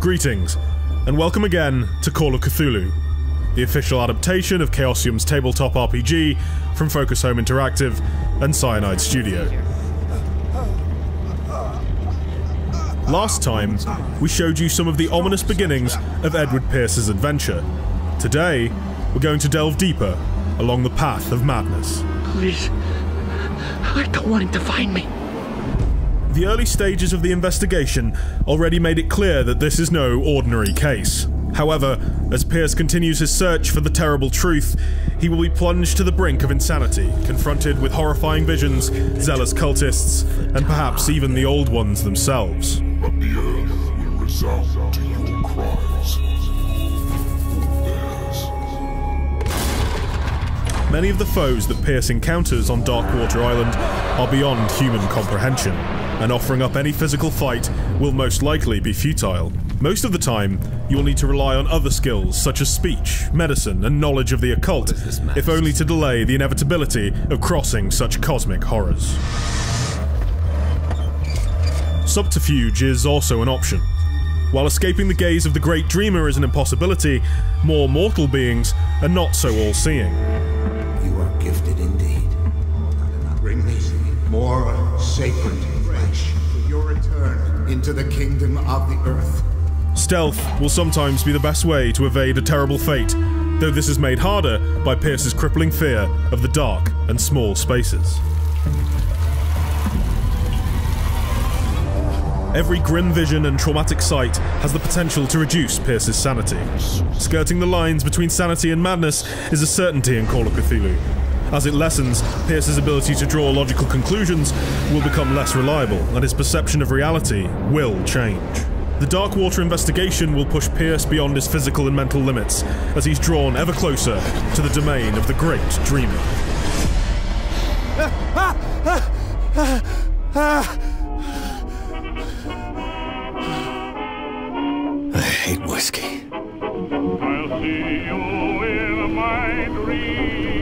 Greetings, and welcome again to Call of Cthulhu, the official adaptation of Chaosium's tabletop RPG from Focus Home Interactive and Cyanide Studio. Last time, we showed you some of the ominous beginnings of Edward Pierce's adventure. Today, we're going to delve deeper along the path of madness. Please. I don't want him to find me. The early stages of the investigation already made it clear that this is no ordinary case. However, as Pierce continues his search for the terrible truth, he will be plunged to the brink of insanity, confronted with horrifying visions, zealous cultists, and perhaps even the old ones themselves. But the earth will resound to your cries. Many of the foes that Pierce encounters on Darkwater Island are beyond human comprehension, and offering up any physical fight will most likely be futile. Most of the time, you will need to rely on other skills such as speech, medicine, and knowledge of the occult, if only to delay the inevitability of crossing such cosmic horrors. Subterfuge is also an option. While escaping the gaze of the Great Dreamer is an impossibility, more mortal beings are not so all seeing. You are gifted indeed. Bring me more sacred into the kingdom of the earth. Stealth will sometimes be the best way to evade a terrible fate, though this is made harder by Pierce's crippling fear of the dark and small spaces. Every grim vision and traumatic sight has the potential to reduce Pierce's sanity. Skirting the lines between sanity and madness is a certainty in Call of Cthulhu. As it lessens, Pierce's ability to draw logical conclusions will become less reliable, and his perception of reality will change. The Darkwater investigation will push Pierce beyond his physical and mental limits as he's drawn ever closer to the domain of the Great Dreamer. I hate whiskey. I'll see you in my dreams.